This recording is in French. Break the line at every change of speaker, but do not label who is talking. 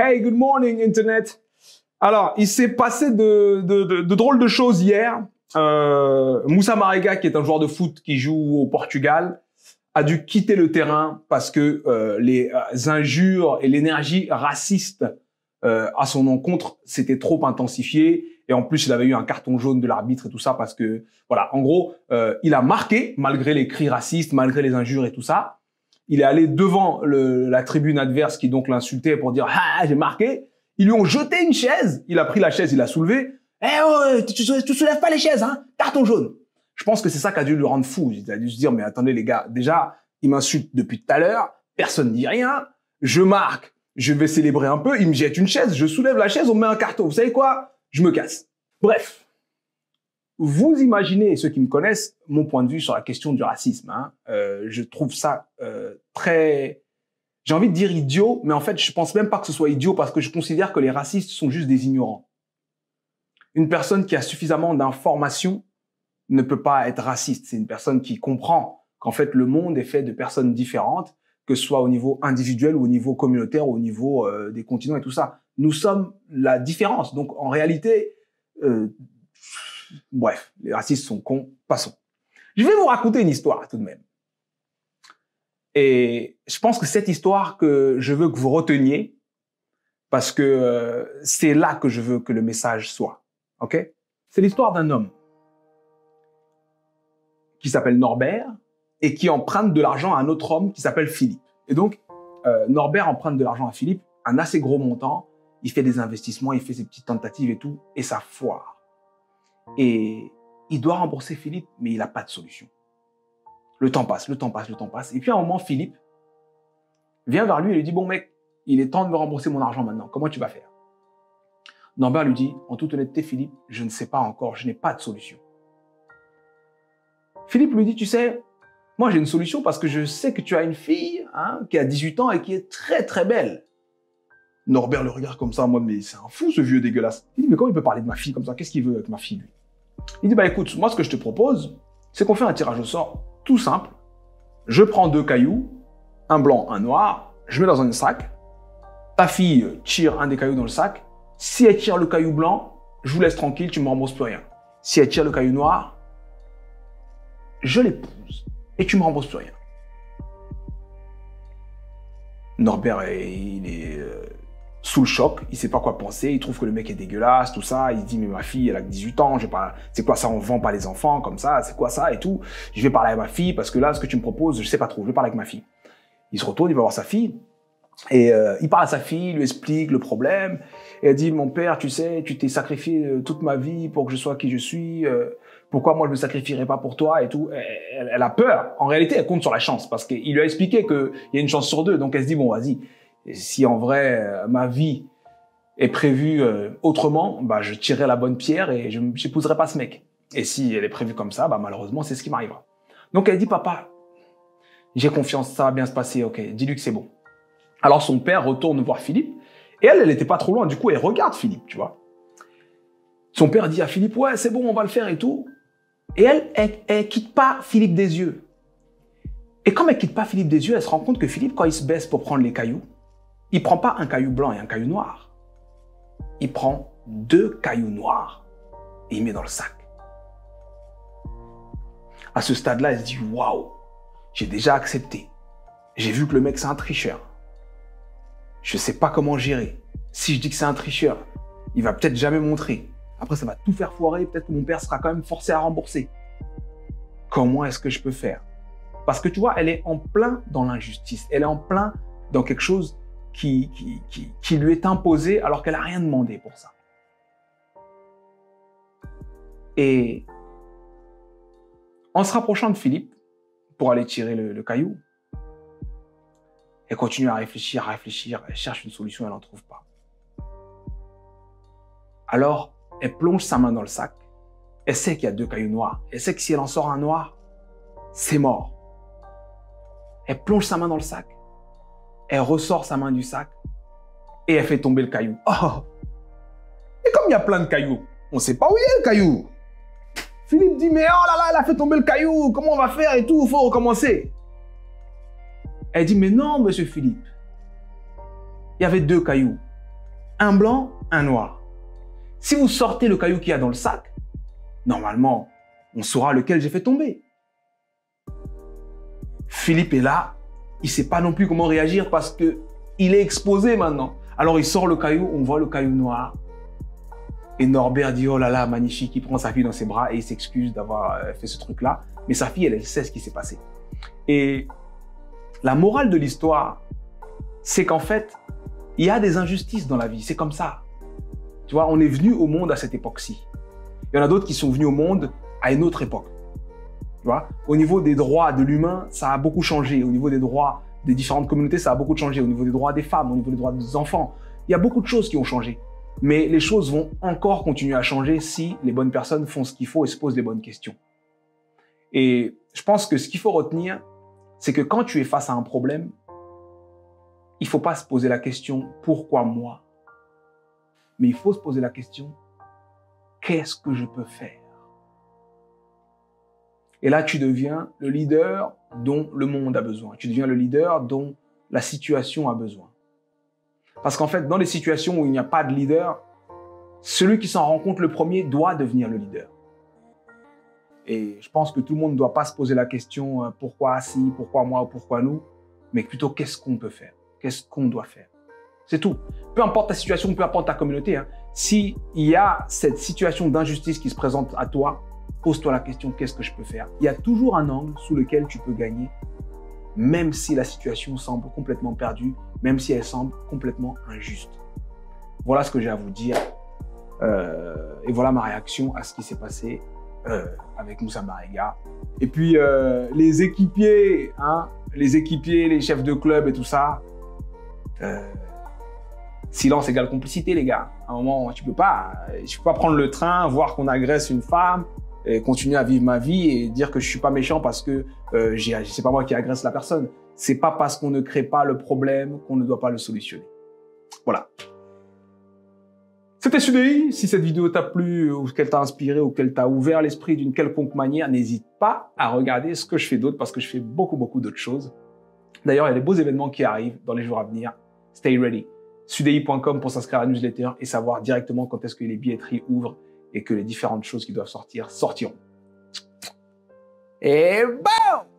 Hey, good morning, Internet. Alors, il s'est passé de, de, de, de, drôles de choses hier. Euh, Moussa Marega, qui est un joueur de foot qui joue au Portugal, a dû quitter le terrain parce que euh, les euh, injures et l'énergie raciste euh, à son encontre s'étaient trop intensifiées. Et en plus, il avait eu un carton jaune de l'arbitre et tout ça parce que, voilà, en gros, euh, il a marqué malgré les cris racistes, malgré les injures et tout ça. Il est allé devant le, la tribune adverse qui donc l'insultait pour dire ah j'ai marqué. Ils lui ont jeté une chaise. Il a pris la chaise, il l'a soulevé. Eh oh, tu, tu, tu soulèves pas les chaises, hein Carton jaune. Je pense que c'est ça qui a dû le rendre fou. Il a dû se dire mais attendez les gars, déjà il m'insulte depuis tout à l'heure, personne dit rien. Je marque, je vais célébrer un peu. Il me jette une chaise, je soulève la chaise, on met un carton. Vous savez quoi? Je me casse. Bref, vous imaginez, ceux qui me connaissent, mon point de vue sur la question du racisme. Hein. Euh, je trouve ça euh, très... J'ai envie de dire idiot, mais en fait, je pense même pas que ce soit idiot parce que je considère que les racistes sont juste des ignorants. Une personne qui a suffisamment d'informations ne peut pas être raciste. C'est une personne qui comprend qu'en fait, le monde est fait de personnes différentes, que ce soit au niveau individuel ou au niveau communautaire ou au niveau euh, des continents et tout ça. Nous sommes la différence. Donc, en réalité, euh, Bref, les racistes sont cons, passons. Je vais vous raconter une histoire tout de même. Et je pense que cette histoire que je veux que vous reteniez, parce que euh, c'est là que je veux que le message soit. OK? C'est l'histoire d'un homme qui s'appelle Norbert et qui emprunte de l'argent à un autre homme qui s'appelle Philippe. Et donc, euh, Norbert emprunte de l'argent à Philippe, un assez gros montant. Il fait des investissements, il fait ses petites tentatives et tout, et ça foire. Et il doit rembourser Philippe, mais il n'a pas de solution. Le temps passe, le temps passe, le temps passe. Et puis à un moment, Philippe vient vers lui et lui dit, bon mec, il est temps de me rembourser mon argent maintenant. Comment tu vas faire? Norbert lui dit, en toute honnêteté, Philippe, je ne sais pas encore, je n'ai pas de solution. Philippe lui dit, tu sais, moi j'ai une solution parce que je sais que tu as une fille hein, qui a 18 ans et qui est très très belle. Norbert le regarde comme ça, moi, mais c'est un fou ce vieux dégueulasse. Il dit, mais comment il peut parler de ma fille comme ça? Qu'est-ce qu'il veut avec ma fille, lui? Il dit, bah écoute, moi ce que je te propose, c'est qu'on fait un tirage au sort tout simple. Je prends deux cailloux, un blanc, un noir, je mets dans un sac. Ta fille tire un des cailloux dans le sac. Si elle tire le caillou blanc, je vous laisse tranquille, tu me rembourses plus rien. Si elle tire le caillou noir, je l'épouse et tu me rembourses plus rien. Norbert, il est euh, sous le choc, il sait pas quoi penser, il trouve que le mec est dégueulasse, tout ça, il dit mais ma fille elle a 18 ans, je pas c'est quoi ça on vend pas les enfants comme ça, c'est quoi ça et tout. Je vais parler avec ma fille parce que là ce que tu me proposes, je sais pas trop, je vais parler avec ma fille. Il se retourne, il va voir sa fille et euh, il parle à sa fille, il lui explique le problème et elle dit mon père, tu sais, tu t'es sacrifié euh, toute ma vie pour que je sois qui je suis, euh, pourquoi moi je me sacrifierais pas pour toi et tout. Elle, elle, a peur. En réalité, elle compte sur la chance parce qu'il lui a expliqué qu'il y a une chance sur deux, donc elle se dit bon vas-y si en vrai euh, ma vie est prévue euh, autrement, bah je tirerai la bonne pierre et je n'épouserai pas ce mec. Et si elle est prévue comme ça, bah malheureusement c'est ce qui m'arrivera. Donc elle dit papa, j'ai confiance, ça va bien se passer, ok, dis-lui que c'est bon. Alors son père retourne voir Philippe et elle, elle n'était pas trop loin, du coup elle regarde Philippe, tu vois. Son père dit à Philippe ouais c'est bon, on va le faire et tout. Et elle, elle, elle quitte pas Philippe des yeux. Et comme elle quitte pas Philippe des yeux, elle se rend compte que Philippe, quand il se baisse pour prendre les cailloux, il prend pas un caillou blanc et un caillou noir. Il prend deux cailloux noirs et il met dans le sac. À ce stade-là, elle se dit Waouh, j'ai déjà accepté. J'ai vu que le mec c'est un tricheur. Je sais pas comment gérer. Si je dis que c'est un tricheur, il va peut-être jamais montrer. Après, ça va tout faire foirer. Peut-être que mon père sera quand même forcé à rembourser. Comment est-ce que je peux faire? Parce que tu vois, elle est en plein dans l'injustice. Elle est en plein dans quelque chose qui, lui est imposé alors qu'elle n'a rien demandé pour ça. Et en se rapprochant de Philippe pour aller tirer le, caillou, elle continue à réfléchir, à réfléchir, elle cherche une solution, elle n'en trouve pas. Alors, elle plonge sa main dans le sac, elle sait qu'il y a deux cailloux noirs, elle sait que si elle en sort un noir, c'est mort. Elle plonge sa main dans le sac, elle ressort sa main du sac et elle fait tomber le caillou. Oh Et comme il y a plein de cailloux, on ne sait pas où est le caillou. Philippe dit, mais oh là là, elle a fait tomber le caillou, comment on va faire et tout, il faut recommencer. Elle dit, mais non, monsieur Philippe, il y avait deux cailloux. un blanc, un noir. Si vous sortez le caillou qu'il y a dans le sac, normalement, on saura lequel j'ai fait tomber. Philippe est là, il sait pas non plus comment réagir parce que il est exposé maintenant. Alors il sort le caillou, on voit le caillou noir. Et Norbert dit oh là là magnifique, il prend sa fille dans ses bras et il s'excuse d'avoir euh, fait ce truc-là. Mais sa fille, elle, elle sait ce qui s'est passé. Et la morale de l'histoire, c'est qu'en fait, il y a des injustices dans la vie. C'est comme ça. Tu vois, on est venu au monde à cette époque-ci. Il y en a d'autres qui sont venus au monde à une autre époque. Au niveau des droits de l'humain, ça a beaucoup changé. Au niveau des droits des différentes communautés, ça a beaucoup changé. Au niveau des droits des femmes, au niveau des droits des enfants, il y a beaucoup de choses qui ont changé. Mais les choses vont encore continuer à changer si les bonnes personnes font ce qu'il faut et se posent les bonnes questions. Et je pense que ce qu'il faut retenir, c'est que quand tu es face à un problème, il faut pas se poser la question pourquoi moi, mais il faut se poser la question qu'est-ce que je peux faire? Et là, tu deviens le leader dont le monde a besoin. Tu deviens le leader dont la situation a besoin. Parce qu'en fait, dans les situations où il n'y a pas de leader, celui qui s'en rend compte le premier doit devenir le leader. Et je pense que tout le monde ne doit pas se poser la question euh, pourquoi si, pourquoi moi ou pourquoi nous, mais plutôt qu'est-ce qu'on peut faire, qu'est-ce qu'on doit faire? C'est tout. Peu importe ta situation, peu importe ta communauté. Hein. S'il y a cette situation d'injustice qui se présente à toi, pose-toi la question qu'est-ce que je peux faire? Il y a toujours un angle sous lequel tu peux gagner, même si la situation semble complètement perdue, même si elle semble complètement injuste. Voilà ce que j'ai à vous dire. Euh, et voilà ma réaction à ce qui s'est passé euh, avec Moussa Mariga. Et puis euh, les équipiers, hein, les équipiers, les chefs de club et tout ça. Silence égale complicité, les gars. À un moment, tu peux pas, je peux pas prendre le train, voir qu'on agresse une femme et continuer à vivre ma vie et dire que je suis pas méchant parce que euh, c'est pas moi qui agresse la personne. C'est pas parce qu'on ne crée pas le problème qu'on ne doit pas le solutionner. Voilà. C'était Sudei. Si cette vidéo t'a plu ou qu'elle t'a inspiré ou qu'elle t'a ouvert l'esprit d'une quelconque manière, n'hésite pas à regarder ce que je fais d'autre parce que je fais beaucoup, beaucoup d'autres choses. D'ailleurs, il y a des beaux événements qui arrivent dans les jours à venir. Stay ready. Sudei.com pour s'inscrire à la newsletter et savoir directement quand est-ce que les billetteries ouvrent et que les différentes choses qui doivent sortir sortiront. Et bon